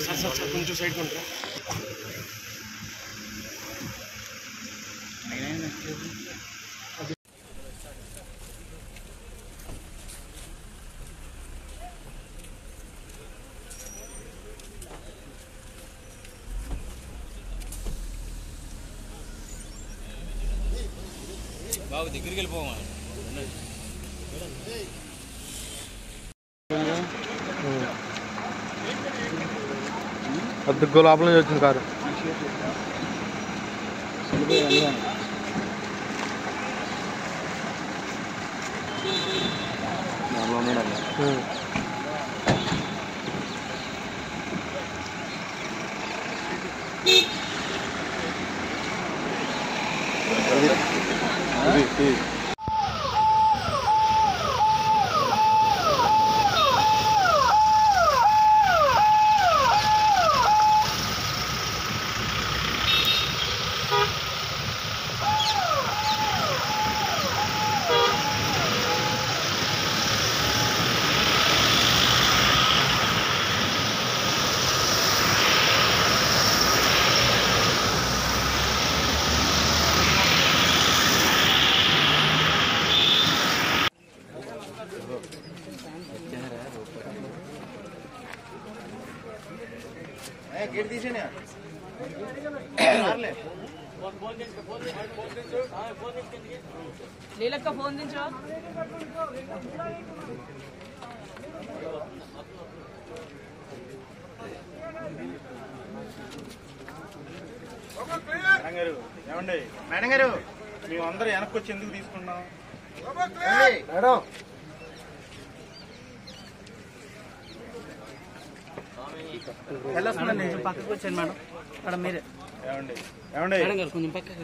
Sir sir sir तुमच्या side कोणत्या नाही नाही బాబు దగ్గరికి వెళ్ళిపోమా అద్దె లోపల నుంచి వచ్చింది కారు sí. లీలక్క ఫోన్ దించో మేడం గారు ఏమండి? మేడం గారు. మేమందరూ వెనక్కి వచ్చి ఎందుకు తీసుకున్నాం? మేడం కొంచెం పక్కకు వచ్చాను మేడం అక్కడ మీరే. ఏమండి? ఏమండి? మేడం గారు కొంచెం పక్కకు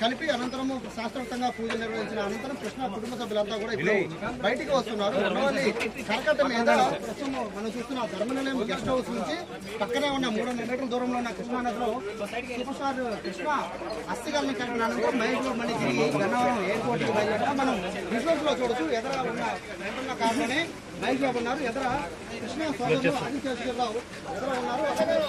కలిపి అనంతరము శాస్త్రోక్తంగా పూజ నిర్వహించిన అనంతరం కృష్ణ కుటుంబ సభ్యులంతా కూడా ఇప్పుడు బయటికి వస్తున్నారు. రెండవది కరకట్ట మీద ప్రస్తుతం మనం చూస్తున్న ధర్మనిలయం గెస్ట్ హౌస్ నుంచి పక్కనే ఉన్న మూడు వందల మీటర్ల దూరంలో ఉన్న కృష్ణా నదిలో సూపర్ స్టార్ కృష్ణ అస్థికలను కట్టిన అనంతరం మళ్ళీ తిరిగి గన్నవరం ఎయిర్పోర్ట్కి బయలుదేరడం మనం విజువల్స్లో చూడొచ్చు ఎదర ఉన్న వెంటున్న కారణమే మహేష్ బాబు ఉన్నారు ఎదుర కృష్ణ సోదరులు ఆదిశేషరావు ఎదర ఉన్నారు అలాగే